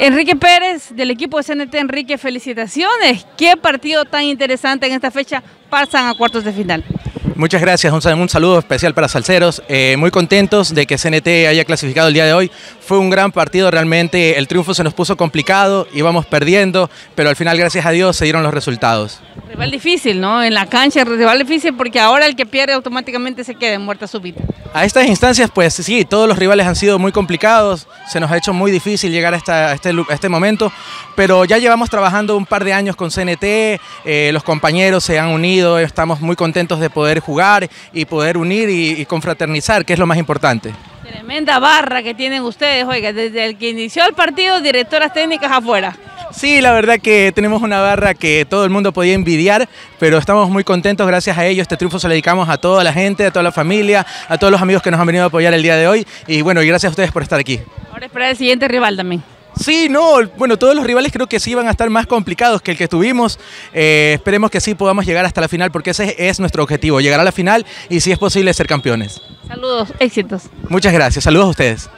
Enrique Pérez, del equipo de CNT Enrique, felicitaciones. Qué partido tan interesante en esta fecha pasan a cuartos de final. Muchas gracias, un, saludo especial para Salceros. Eh, muy contentos de que CNT haya clasificado el día de hoy. Fue un gran partido, realmente el triunfo se nos puso complicado, íbamos perdiendo, pero al final, gracias a Dios, se dieron los resultados. Rival difícil, ¿no? En la cancha, rival difícil porque ahora el que pierde automáticamente se queda en muerta súbita. A estas instancias, pues sí, todos los rivales han sido muy complicados, se nos ha hecho muy difícil llegar a, este, este, momento, pero ya llevamos trabajando un par de años con CNT, eh, los compañeros se han unido, estamos muy contentos de poder jugar jugar y poder unir y, confraternizar, que es lo más importante. Tremenda barra que tienen ustedes, oiga, desde el que inició el partido, directoras técnicas afuera. Sí, la verdad que tenemos una barra que todo el mundo podía envidiar, pero estamos muy contentos gracias a ellos. Este triunfo se lo dedicamos a toda la gente, a toda la familia, a todos los amigos que nos han venido a apoyar el día de hoy. Y bueno, y gracias a ustedes por estar aquí. Ahora esperar el siguiente rival también. Sí, no, bueno, todos los rivales creo que sí van a estar más complicados que el que tuvimos. Eh, esperemos que sí podamos llegar hasta la final porque ese es nuestro objetivo, llegar a la final y si es posible ser campeones. Saludos, éxitos. Muchas gracias, saludos a ustedes.